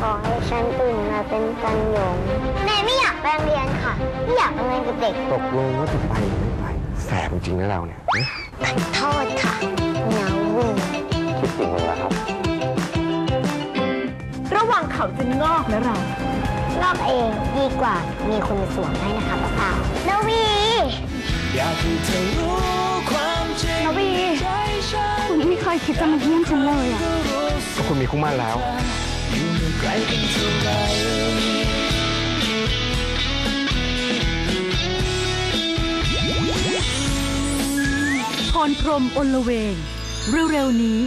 ขอให้ฉันตื่นมาเป็นกันยงแม่ไม่อยากไปเรียนค่ะ ไม่อยากไปเรียนกับเด็ก ตกลงว่าจะไปไม่ไป แสบจริงนะเราเนี่ยขอโทษค่ะเหงาวุ่คิดถึงมันละครับ ระหว่างเขาจะงอกนะเรา งอกเองดีกว่ามีคนสวมให้นะคะป้าป้านวีอยากให้เธอรู้ความจริงนวีคุณไม่เคยคิดจะมาเยี่ยมฉันเลยอะก็คุณมีคู่มั่นแล้ว พรพรมอลเวงเร็วๆนี้